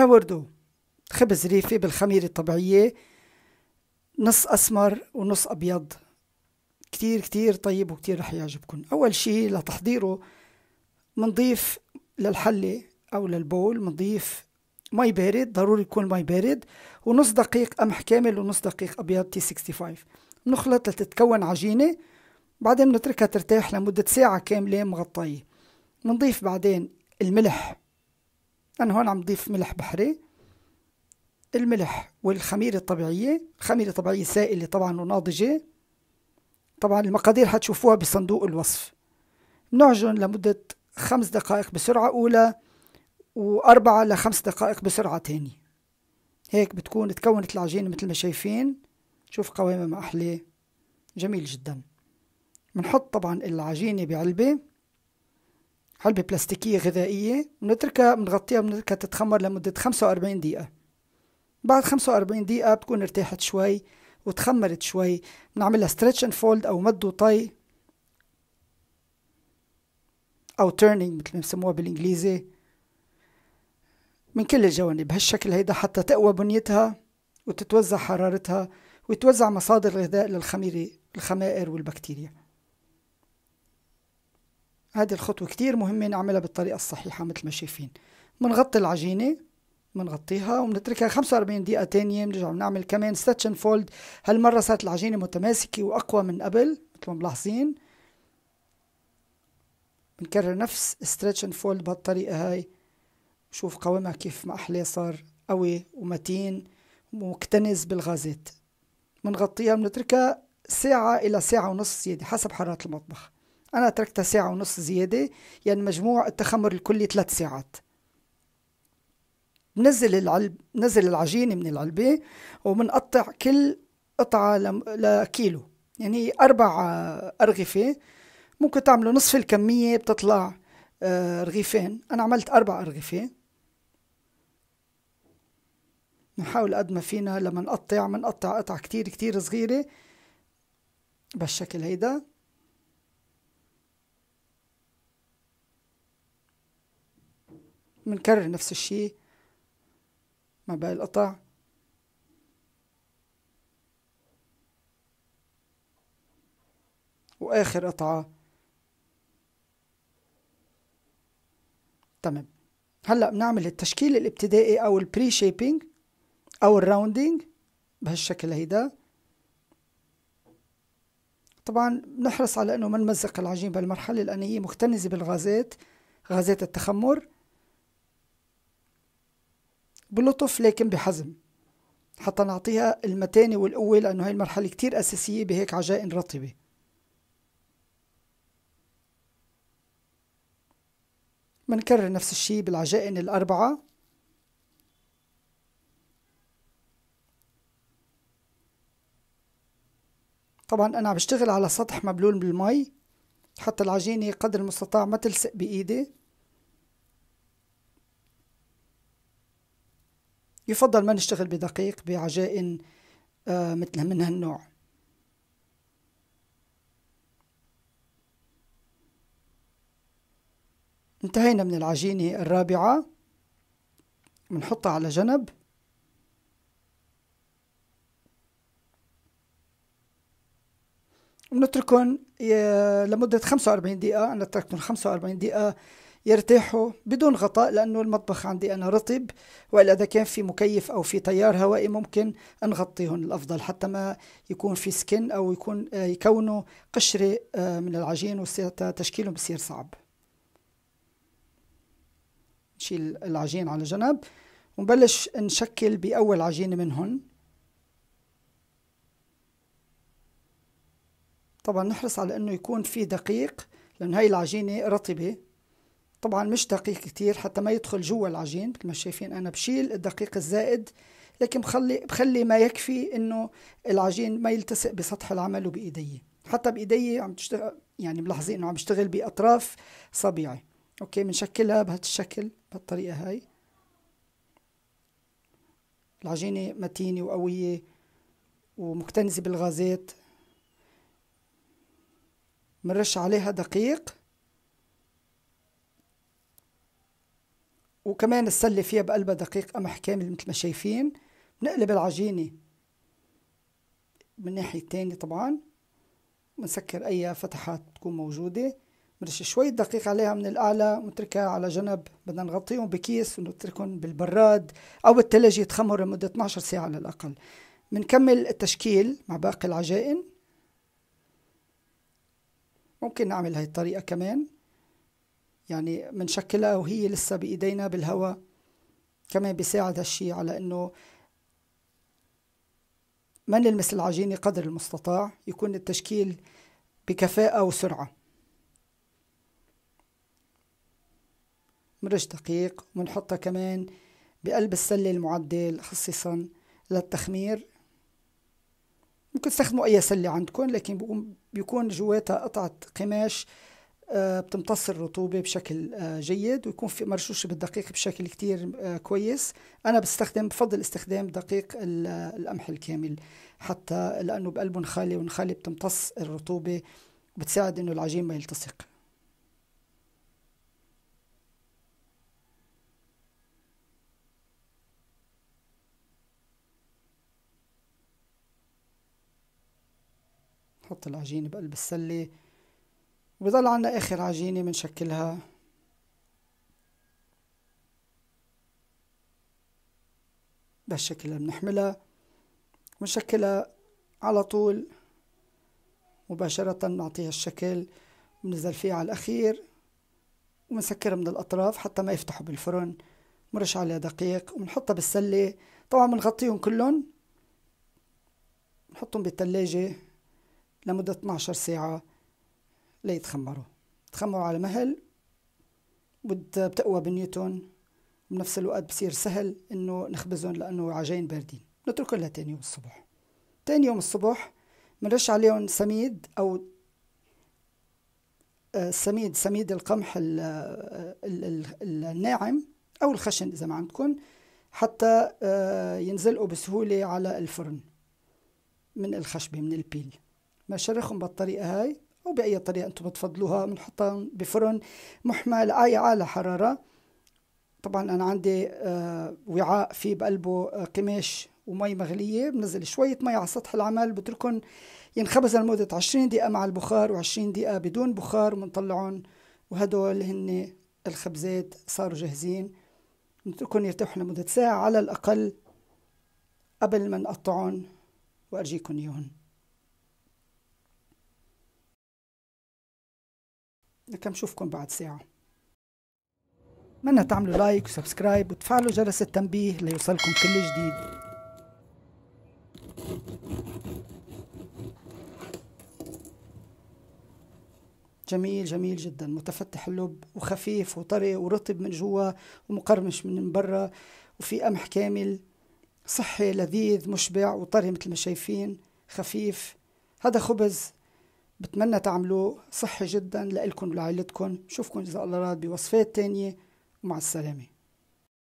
sourdough خبز ريفي بالخميرة الطبيعية. نص أسمر ونص أبيض. كتير كتير طيب وكتير رح يعجبكم أول شي لتحضيره منضيف للحلة أو لل bowl منضيف مي بارد ضروري يكون مي بارد. ونص دقيق قمح كامل ونص دقيق أبيض T 65 بنخلط لتتكون عجينة. بعدين بنتركها ترتاح لمدة ساعة كاملة مغطية. بنضيف بعدين الملح أنا هون عم ضيف ملح بحري. الملح والخميرة الطبيعية الخميرة الطبيعية سائلة طبعا وناضجة. طبعا المقادير حتشوفوها بصندوق الوصف. بنعجن لمدة خمس دقائق بسرعة أولى وأربعة لخمس دقائق بسرعة تاني هيك بتكون تكونت العجينة مثل ما شايفين. شوف قوامها ما أحلى. جميل جدا. بنحط طبعا العجينة بعلبة. علبة بلاستيكية غذائية بنتركها بنغطيها بنتركها تتخمر لمدة خمسة وأربعين دقيقة. بعد خمسة وأربعين دقيقة بتكون ارتاحت شوي وتخمرت شوي. بنعملها stretch and fold أو مد وطي أو turning مثل ما بسموها بالإنجليزي. من كل الجوانب بهالشكل هيدا حتى تقوى بنيتها وتتوزع حرارتها ويتوزع مصادر الغذاء للخميرة الخمائر والبكتيريا. هذه الخطوة كتير مهمة نعملها بالطريقة الصحيحة مثل ما شايفين. بنغطي العجينة بنغطيها وبنتركها 45 دقيقة تانية بنرجع بنعمل كمان stretch fold. هالمرة صارت العجينة متماسكة وأقوى من قبل مثل ما ملاحظين. بنكرر نفس stretch fold بهالطريقة هاي. شوف قوامها كيف ما أحلى صار قوي ومتين ومكتنز بالغازات. بنغطيها بنتركها ساعة إلى ساعة ونص زيادة حسب حرارة المطبخ. أنا تركتها ساعة ونص زيادة يعني مجموع التخمر الكلي ثلاث ساعات. بنزل العلب نزل العجينة من العلبة وبنقطع كل قطعة لكيلو. يعني أربع أرغفة. ممكن تعملوا نصف الكمية بتطلع آه، رغيفين. أنا عملت أربع أرغفة. نحاول قد ما فينا لما نقطع منقطع قطع كتير كتير صغيرة. بالشكل هيدا. منكرر نفس الشي مع باقي القطع. وآخر قطعة. تمام. هلأ بنعمل التشكيل الابتدائي أو ال pre-shaping أو ال rounding بهالشكل هيدا. طبعا بنحرص على إنه ما نمزق العجين بالمرحلة لأن هي مكتنزة بالغازات غازات التخمر. بلطف لكن بحزم. حتى نعطيها المتانة والقوة لأنه هاي المرحلة كتير أساسية بهيك عجائن رطبة. بنكرر نفس الشي بالعجائن الأربعة. طبعا أنا عم بشتغل على سطح مبلول بالمي. حتى العجينة قدر المستطاع ما تلصق بإيدي. يفضل ما نشتغل بدقيق بعجائن آه مثل من هالنوع. انتهينا من العجينة الرابعة. بنحطها على جنب. ونتركهم لمدة 45 دقيقة. أنا تركتهم 45 دقيقة. يرتاحوا بدون غطاء لأنه المطبخ عندي أنا رطب وإلا إذا كان في مكيف أو في تيار هوائي ممكن نغطيهم الأفضل حتى ما يكون في سكن أو يكون آه، يكونوا قشرة آه، من العجين وتشكيلهم بصير صعب. نشيل العجين على جنب ونبلش نشكل بأول عجينة منهن. طبعا نحرص على إنه يكون في دقيق لأن هاي العجينة رطبة. طبعا مش دقيق كتير حتى ما يدخل جوا العجين مثل ما شايفين أنا بشيل الدقيق الزائد لكن بخلي بخلي ما يكفي إنه العجين ما يلتصق بسطح العمل وبإيدي. حتى بإيدي عم تشتغل يعني ملاحظين إنه عم بشتغل بأطراف صبيعي أوكي بنشكلها بهذا الشكل بهالطريقة هاي. العجينة متينة وقوية ومكتنزة بالغازات. بنرش عليها دقيق. وكمان السلة فيها بقلبها دقيق قمح كامل مثل ما شايفين. بنقلب العجينة من الناحية التانية طبعا. بنسكر أي فتحات تكون موجودة. بنرش شوية دقيق عليها من الأعلى ونتركها على جنب. بدنا نغطيهم بكيس ونتركهم بالبراد أو بالثلج يتخمروا لمدة 12 ساعة على الأقل. بنكمل التشكيل مع باقي العجائن. ممكن نعمل هاي الطريقة كمان. يعني بنشكلها وهي لسه بإيدينا بالهواء كمان بيساعد هالشي على إنه ما نلمس العجينة قدر المستطاع يكون التشكيل بكفاءة وسرعة. مرش دقيق ونحطها كمان بقلب السلة المعدل خصيصا للتخمير. ممكن تستخدموا أي سلة عندكم لكن بيكون جواتها قطعة قماش بتمتص الرطوبة بشكل آه، جيد ويكون في مرشوش بالدقيق بشكل كتير آه، كويس. أنا بستخدم بفضل استخدام دقيق القمح الكامل حتى لأنه بقلبه نخالي ونخالي بتمتص الرطوبة وبتساعد إنه العجين ما يلتصق. نحط العجينة بقلب السلة. وبضل عنا آخر عجينة بنشكلها بهالشكل اللي بنحملها ونشكلها على طول. مباشرة نعطيها الشكل بنزل فيها على الأخير وبنسكرها من الأطراف حتى ما يفتحوا بالفرن. مرش عليها دقيق وبنحطها بالسلة. طبعا بنغطيهم كلهم. نحطهم بالثلاجة لمدة 12 ساعة. ليتخمروا تخمروا على مهل بتقوى بنيتهم بنفس الوقت بصير سهل إنه نخبزهم لأنه عجين باردين. نتركهم لتاني يوم الصبح. تاني يوم الصبح بنرش عليهم سميد أو آه، سميد القمح الناعم أو الخشن إذا ما عندكم حتى آه، ينزلقوا بسهولة على الفرن من الخشبة من البيل. بنشرخهم بالطريقة هاي أو بأي طريقة أنتم بتفضلوها بنحطها بفرن محمى أي أعلى حرارة. طبعا أنا عندي آه، وعاء فيه بقلبه آه، قماش ومي مغلية بنزل شوية مي على سطح العمل بتركن ينخبز لمدة عشرين دقيقة مع البخار وعشرين دقيقة بدون بخار وبنطلعهم وهدول هن الخبزات صاروا جاهزين. نتركهم يرتاحوا لمدة ساعة على الأقل قبل ما نقطعهم وأرجيكم إياهم. لكن بشوفكم بعد ساعة. أتمنى تعملوا like و subscribe وتفعلوا جرس التنبيه ليوصلكم كل جديد. جميل جميل جدا. متفتح اللب وخفيف وطري ورطب من جوا ومقرمش من برا وفي قمح كامل. صحي لذيذ مشبع وطري مثل ما شايفين. خفيف. هذا خبز بتمنى تعملوه صحي جدا لإلكم ولعائلتكم. شوفكم إذا الله راد بوصفات تانية. ومع السلامة.